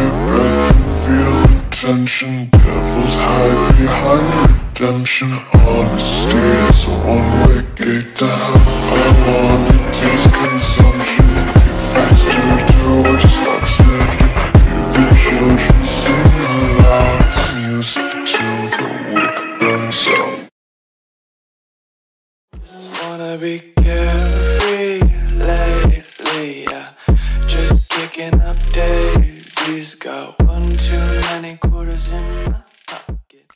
your breath and feel the tension Devils hide behind redemption Honesty is a one-way gate to hell I wanna taste consumption You faster to what stops living Hear the children sing aloud It's music to the wick burn sound Just wanna be carefree lately, yeah. Just picking up daisies. Got one too many quarters in my pocket.